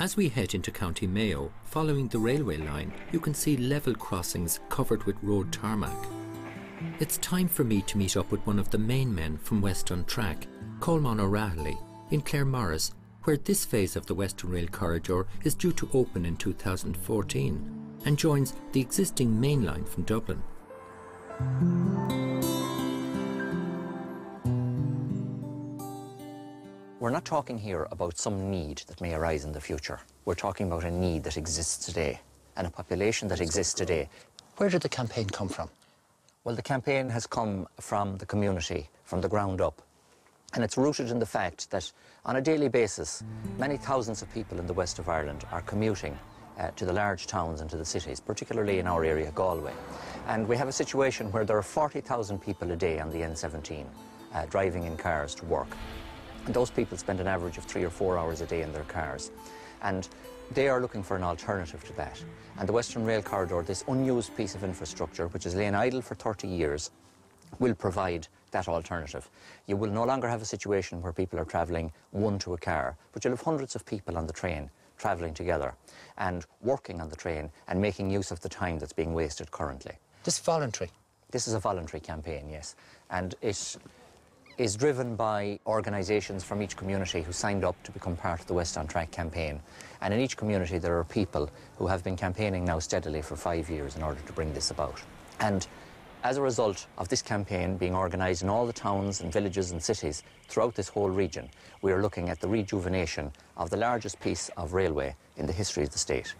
As we head into County Mayo, following the railway line, you can see level crossings covered with road tarmac. It's time for me to meet up with one of the main men from West on Track, Colman O'Rahilly, in Claremorris, where this phase of the Western Rail Corridor is due to open in 2014 and joins the existing main line from Dublin. We're not talking here about some need that may arise in the future. We're talking about a need that exists today and a population that exists today. Where did the campaign come from? Well, the campaign has come from the community, from the ground up. And it's rooted in the fact that on a daily basis, many thousands of people in the west of Ireland are commuting uh, to the large towns and to the cities, particularly in our area, Galway. And we have a situation where there are 40,000 people a day on the N17 uh, driving in cars to work. And those people spend an average of three or four hours a day in their cars. And they are looking for an alternative to that. And the Western Rail Corridor, this unused piece of infrastructure, which has lain idle for 30 years, will provide that alternative. You will no longer have a situation where people are travelling one to a car, but you'll have hundreds of people on the train travelling together and working on the train and making use of the time that's being wasted currently. This is voluntary. This is a voluntary campaign, yes. And it is driven by organisations from each community who signed up to become part of the West on Track campaign. And in each community there are people who have been campaigning now steadily for five years in order to bring this about. And as a result of this campaign being organised in all the towns and villages and cities throughout this whole region, we are looking at the rejuvenation of the largest piece of railway in the history of the state.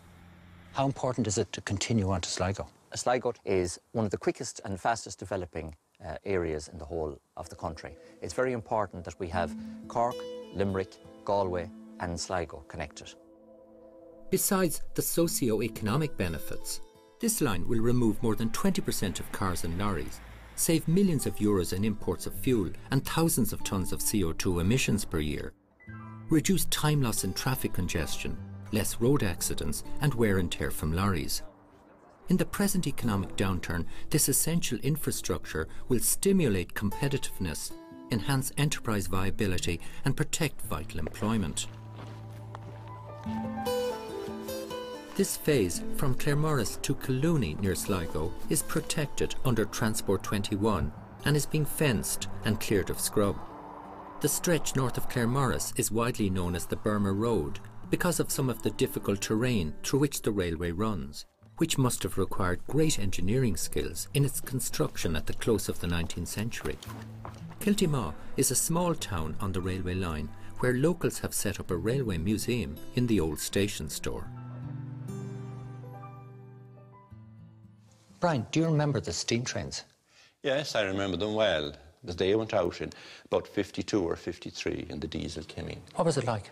How important is it to continue on to Sligo? Sligo is one of the quickest and fastest developing uh, areas in the whole of the country. It's very important that we have Cork, Limerick, Galway and Sligo connected. Besides the socio-economic benefits, this line will remove more than 20% of cars and lorries, save millions of euros in imports of fuel and thousands of tonnes of CO2 emissions per year, reduce time loss in traffic congestion, less road accidents and wear and tear from lorries. In the present economic downturn, this essential infrastructure will stimulate competitiveness, enhance enterprise viability and protect vital employment. This phase from Claremorris to Collooney near Sligo is protected under Transport 21 and is being fenced and cleared of scrub. The stretch north of Claremorris is widely known as the Burma Road because of some of the difficult terrain through which the railway runs, which must have required great engineering skills in its construction at the close of the 19th century. Kiltimagh is a small town on the railway line where locals have set up a railway museum in the old station store. Brian, do you remember the steam trains? Yes, I remember them well. The day went out in about 52 or 53 and the diesel came in. What was it like?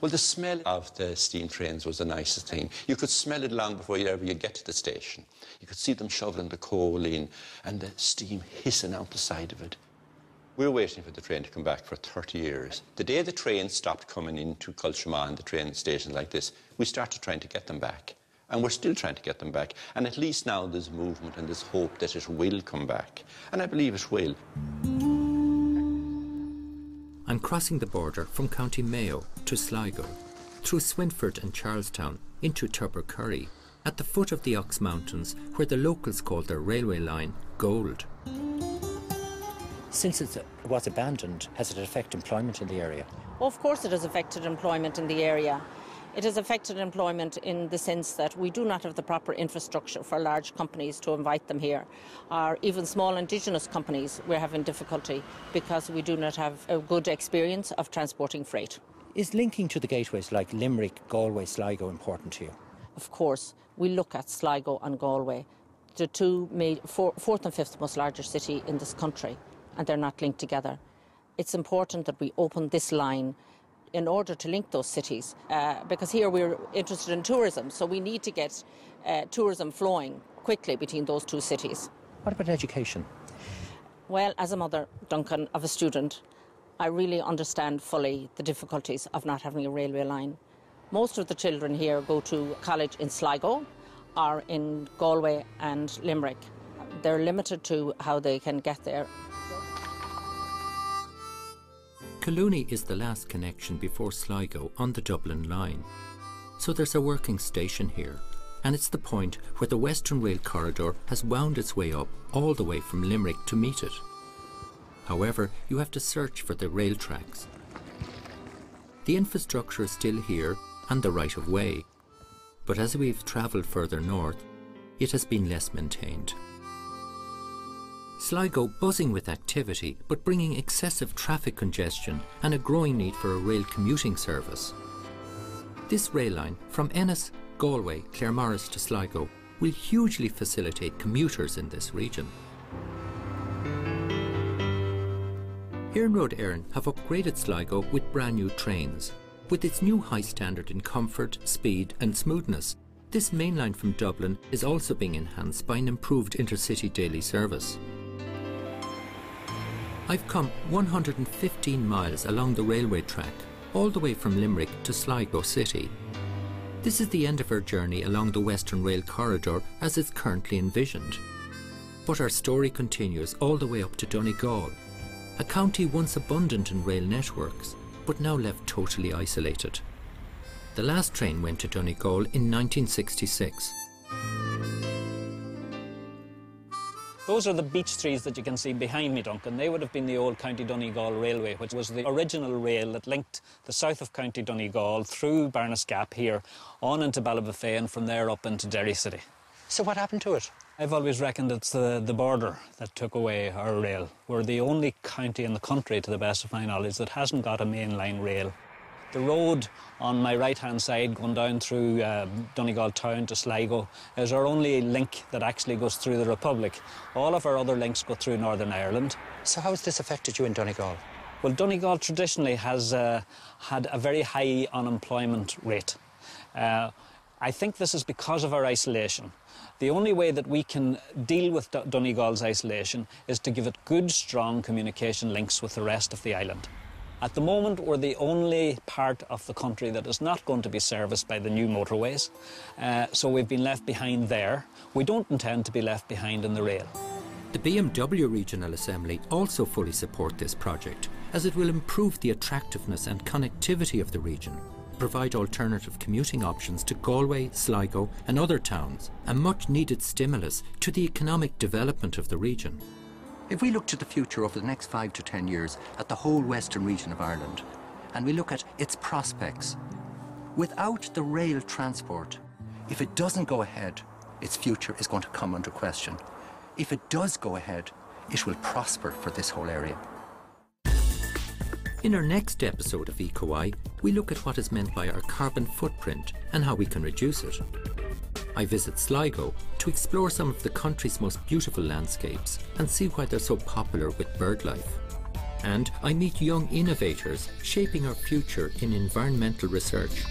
Well, the smell of the steam trains was the nicest thing. You could smell it long before you ever you get to the station. You could see them shoveling the coal in and the steam hissing out the side of it. We were waiting for the train to come back for 30 years. The day the train stopped coming into and the train station like this, we started trying to get them back. And we're still trying to get them back. And at least now there's movement and there's hope that it will come back. And I believe it will. I'm crossing the border from County Mayo to Sligo, through Swinford and Charlestown into Tubbercurry, at the foot of the Ox Mountains, where the locals call their railway line Gold. Since it was abandoned, has it affected employment in the area? Well, of course, it has affected employment in the area. It has affected employment in the sense that we do not have the proper infrastructure for large companies to invite them here. Or even small indigenous companies, we're having difficulty because we do not have a good experience of transporting freight. Is linking to the gateways like Limerick, Galway, Sligo important to you? Of course, we look at Sligo and Galway, the two made, four, fourth and fifth most largest city in this country, and they're not linked together. It's important that we open this line in order to link those cities. Uh, because here we're interested in tourism, so we need to get uh, tourism flowing quickly between those two cities. What about education? Well, as a mother, Duncan, of a student, I really understand fully the difficulties of not having a railway line. Most of the children here go to college in Sligo or in Galway and Limerick. They're limited to how they can get there Collooney is the last connection before Sligo on the Dublin line. so there's a working station here. And it's the point where the Western Rail Corridor has wound its way up all the way from Limerick to meet it. However, you have to search for the rail tracks. The infrastructure is still here and the right of way, but as we've travelled further north, it has been less maintained. Sligo buzzing with activity, but bringing excessive traffic congestion and a growing need for a rail commuting service. This rail line from Ennis, Galway, Claremorris to Sligo will hugely facilitate commuters in this region. Iarnród Éireann have upgraded Sligo with brand new trains. With its new high standard in comfort, speed and smoothness, this main line from Dublin is also being enhanced by an improved intercity daily service. I've come 115 miles along the railway track, all the way from Limerick to Sligo City. This is the end of our journey along the Western Rail Corridor as it's currently envisioned. But our story continues all the way up to Donegal, a county once abundant in rail networks, but now left totally isolated. The last train went to Donegal in 1966. Those are the beech trees that you can see behind me, Duncan. They would have been the old County Donegal Railway, which was the original rail that linked the south of County Donegal through Barnes Gap here, on into Ballybofey and from there up into Derry City. So what happened to it? I've always reckoned it's the, the border that took away our rail. We're the only county in the country, to the best of my knowledge, that hasn't got a mainline rail. The road on my right-hand side going down through uh, Donegal town to Sligo is our only link that actually goes through the Republic. All of our other links go through Northern Ireland. So how has this affected you in Donegal? Well, Donegal traditionally has uh, had a very high unemployment rate. Uh, I think this is because of our isolation. The only way that we can deal with Donegal's isolation is to give it good, strong communication links with the rest of the island. At the moment, we're the only part of the country that is not going to be serviced by the new motorways, uh, so we've been left behind there. We don't intend to be left behind in the rail. The BMW Regional Assembly also fully support this project, as it will improve the attractiveness and connectivity of the region provide alternative commuting options to Galway, Sligo and other towns, a much needed stimulus to the economic development of the region. If we look to the future over the next five to ten years at the whole western region of Ireland, and we look at its prospects, without the rail transport, if it doesn't go ahead, its future is going to come under question. If it does go ahead, it will prosper for this whole area. In our next episode of EcoEye, we look at what is meant by our carbon footprint and how we can reduce it. I visit Sligo to explore some of the country's most beautiful landscapes and see why they're so popular with birdlife. And I meet young innovators shaping our future in environmental research.